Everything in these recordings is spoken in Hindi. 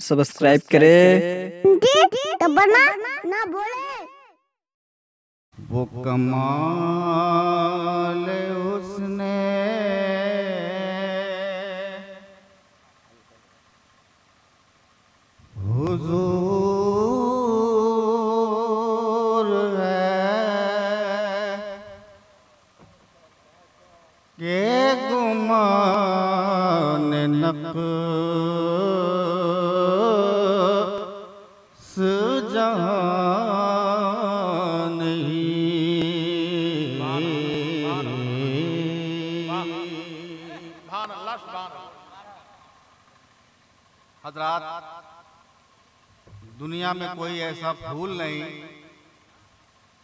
सब्सक्राइब करे। बना ना बोले। वो कमाल उसने हुजूर हजरात, दुनिया में कोई ऐसा फूल नहीं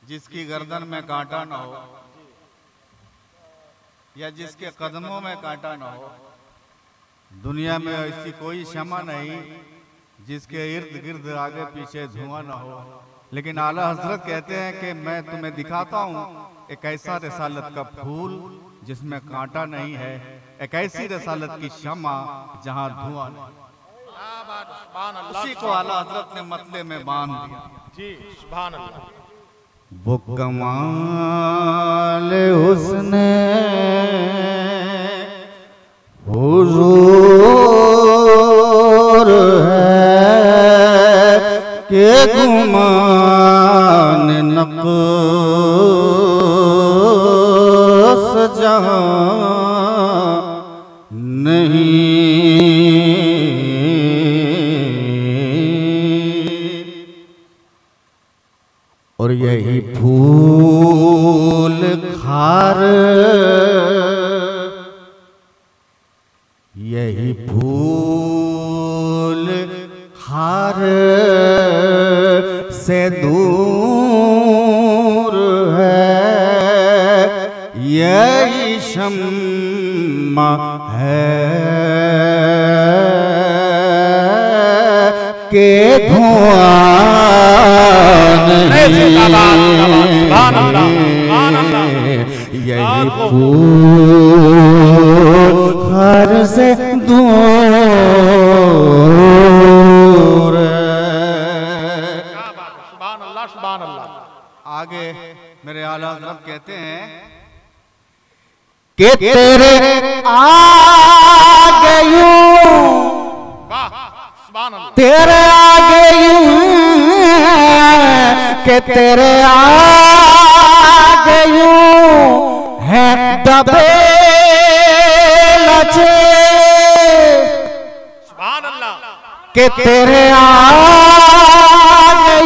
जिसकी गर्दन में कांटा ना हो या जिसके कदमों में कांटा ना हो। दुनिया में ऐसी कोई क्षमा नहीं जिसके इर्द गिर्द आगे पीछे धुआँ ना हो। लेकिन आला हज़रत कहते हैं कि मैं तुम्हें दिखाता हूँ, एक ऐसा रसालत का फूल जिसमें कांटा नहीं है, एक ऐसी रसालत की क्षमा जहाँ धुआँ नहीं। उसी को आला हज़रत ने मतले में बाँध दिया। जी सुभान अल्लाह। वो कमाल उसने और यही फूल खार। यही फूल खार से दूर है। यही शम्मा है के धुआँ अल्लाह। यही फूल से दूर है। आगे मेरे आला कहते हैं कि तेरे आगे यूँ तेरे आगे यूँ के तेरे आगे यूँ है दबे लचे। के तेरे आ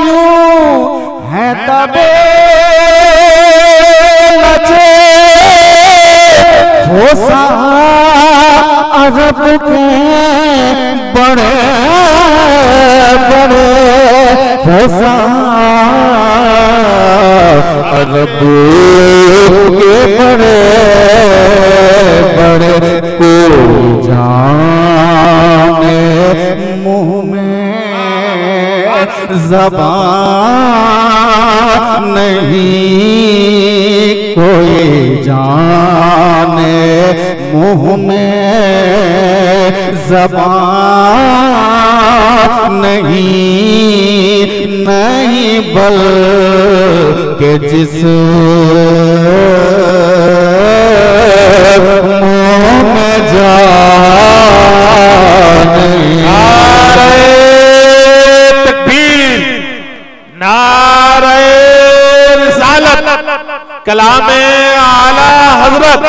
यूँ है दबे लचे। होसा अरब के बड़े बड़े होसा अरब के बड़े बड़े को जाने मुँह में जबान नहीं कोई जाने मुँह में जबान नहीं नहीं बल के जिस में कलाम आला हज़रत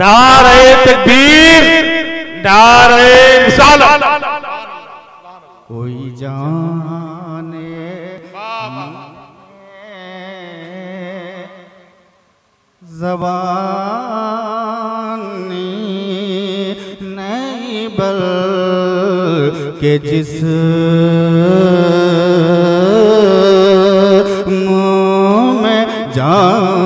नारे तकबीर नारे रिसालत। कोई जाने जबानी नहीं बल के जिस मुँह में जाने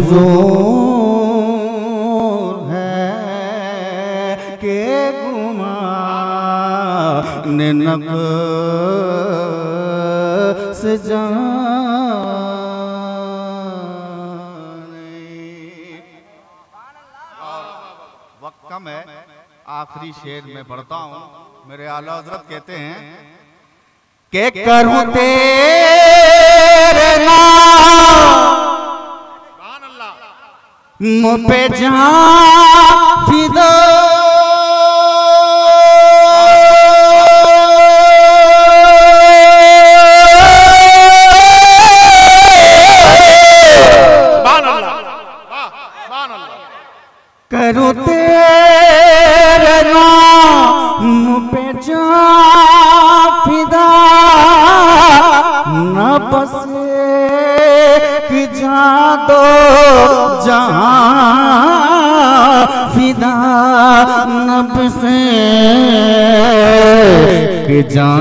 हुजूर है के गुमान नक से वक्त कम है, आखिरी शेर में पढ़ता हूँ। मेरे आला हज़रत कहते हैं, के करूँ तेरे मुपे थी करो नाम मु पेचा जहाँ फिदा न बसे कि जा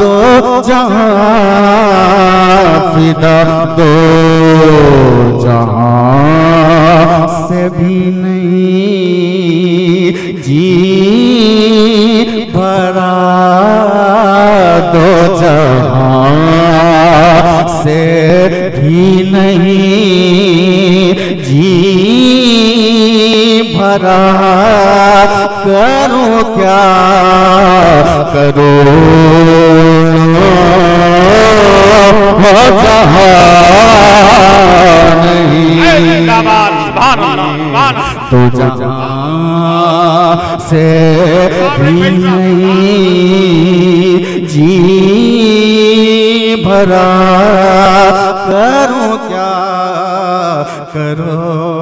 दो, जहाँ फिदा दो, जहाँ से भी नहीं जी भरा दो, जहाँ से भी नहीं भरा करो क्या करो? तो से भी जी भरा करूँ क्या करोड़ों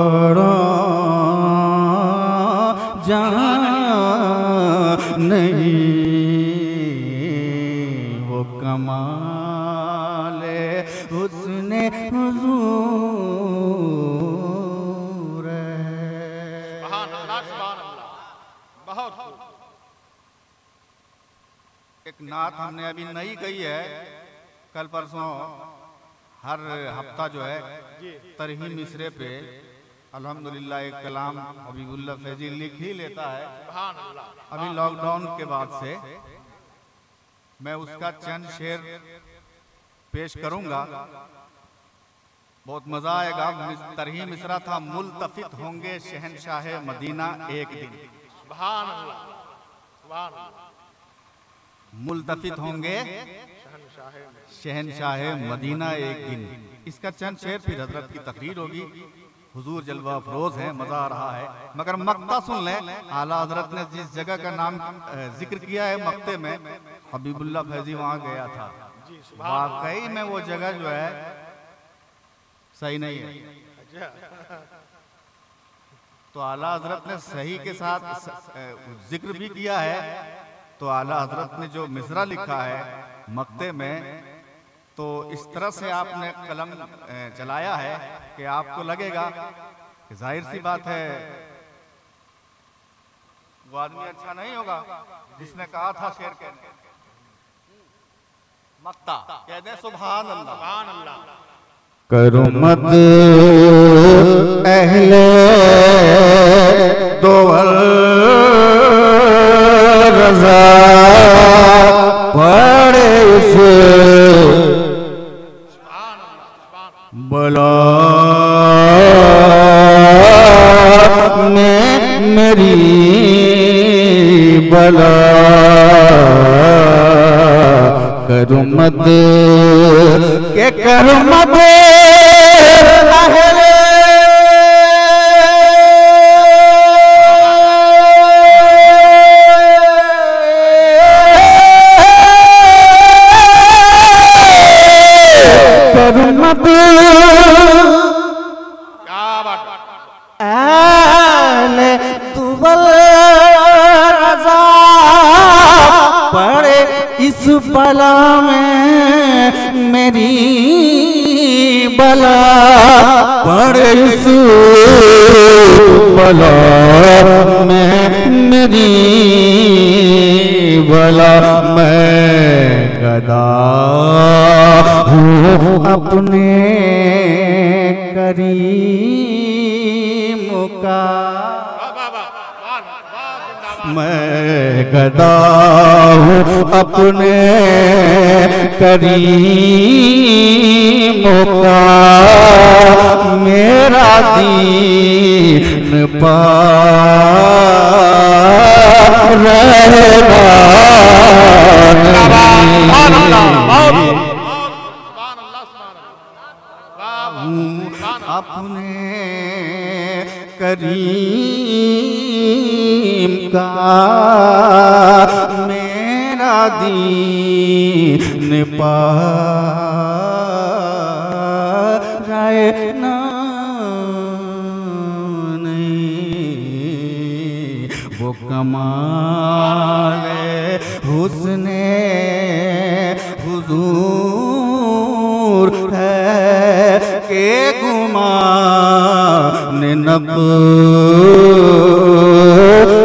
उसने हुजूर बहुत एक नात हमने अभी नई कही है। कल परसों हर हफ़्ता जो है तरही मिसरे पे अल्हम्दुलिल्लाह एक कलाम हबीबुल्ला फैजी लिख ही लेता है। अभी लॉकडाउन के बाद से मैं उसका चंद शेर पेश करूँगा। बहुत मज़ा आएगा। तरही मिसरा था मुलतफित होंगे शहनशाह मदीना एक दिन। मुलतफित होंगे शहनशाह मदीना एक दिन। इसका चंद शेर फिर हज़रत की तकरीर होगी। हुजूर जलवा अफरोज है मज़ा आ रहा है। मगर मक्ता सुन लें। आला हज़रत ने जिस जगह का नाम ज़िक्र किया है मक्ते में हबीबुल्ला फैजी वहाँ गया था। वाकई में वो जगह जो है सही नहीं है। तो आला हज़रत ने सही के साथ ज़िक्र भी किया है। तो आला हज़रत ने जो मिसरा लिखा है मक्ते में तो इस तरह से आपने कलम चलाया है कि आपको लगेगा कि ज़ाहिर सी बात है वो आदमी अच्छा नहीं होगा जिसने कहा था शेर के मक्ता कह सुभान अल्लाह सुभान अल्लाह करो मत अहले दोवल रजा पड़े से बला में मेरी बला। करो मत के करो मत बला में मेरी बला इस बला में मेरी बला मैं गदा हूँ अपने करीम का वाह वाह वाह वाह वाह जिंदाबाद मैं गदा हूँ अपने करीमों का। मेरा दीन पा सुभान अल्लाह का मेरा दीन पा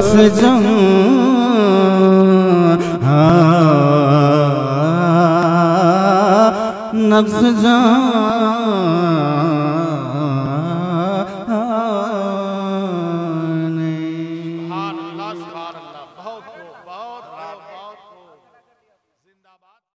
नफ्स जम